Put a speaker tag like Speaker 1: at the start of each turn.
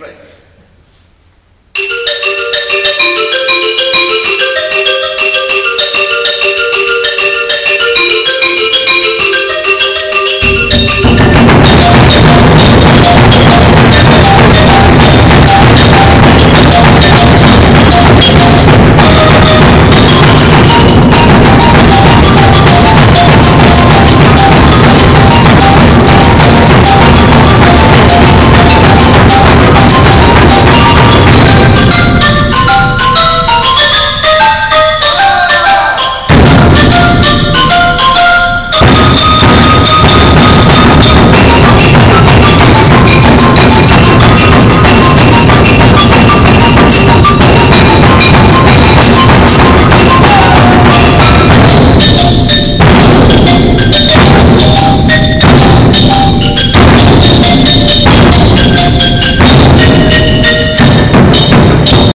Speaker 1: right.